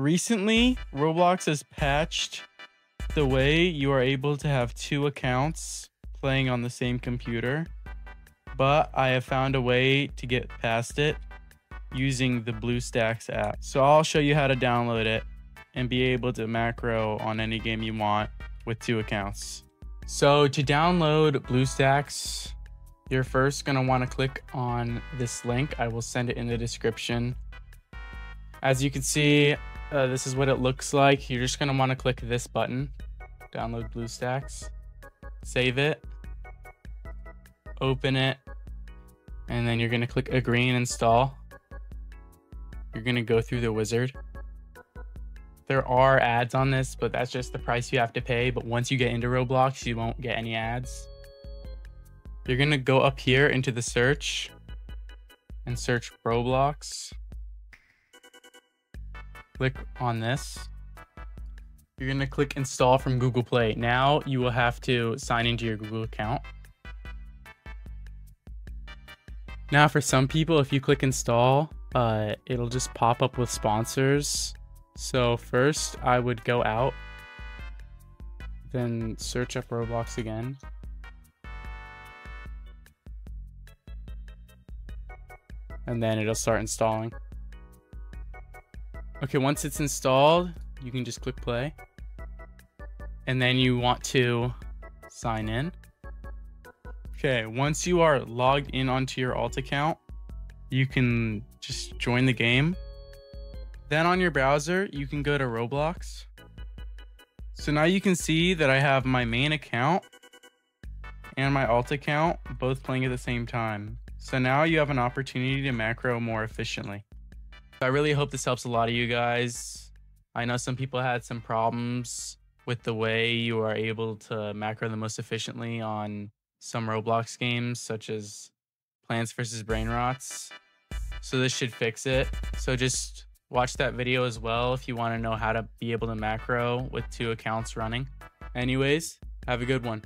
Recently, Roblox has patched the way you are able to have two accounts playing on the same computer, but I have found a way to get past it using the BlueStacks app. So I'll show you how to download it and be able to macro on any game you want with two accounts. So to download BlueStacks, you're first gonna wanna click on this link. I will send it in the description. As you can see, uh, this is what it looks like. You're just gonna wanna click this button, download BlueStacks, save it, open it, and then you're gonna click agree and install. You're gonna go through the wizard. There are ads on this, but that's just the price you have to pay. But once you get into Roblox, you won't get any ads. You're gonna go up here into the search and search Roblox. Click on this. You're gonna click install from Google Play. Now you will have to sign into your Google account. Now for some people, if you click install, uh, it'll just pop up with sponsors. So first I would go out, then search up Roblox again. And then it'll start installing. Okay, once it's installed, you can just click play. And then you want to sign in. Okay, once you are logged in onto your alt account, you can just join the game. Then on your browser, you can go to Roblox. So now you can see that I have my main account and my alt account both playing at the same time. So now you have an opportunity to macro more efficiently. I really hope this helps a lot of you guys. I know some people had some problems with the way you are able to macro the most efficiently on some Roblox games, such as Plants vs. Brainrots. So this should fix it. So just watch that video as well if you want to know how to be able to macro with two accounts running. Anyways, have a good one.